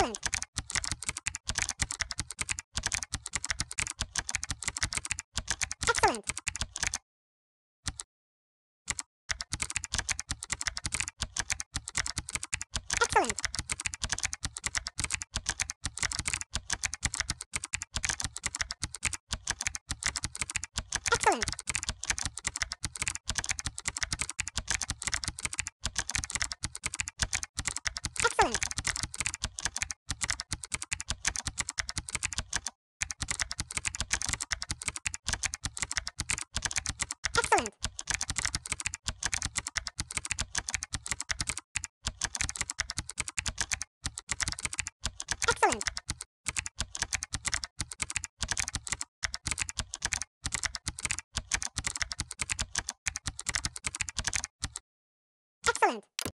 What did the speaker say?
Excellent.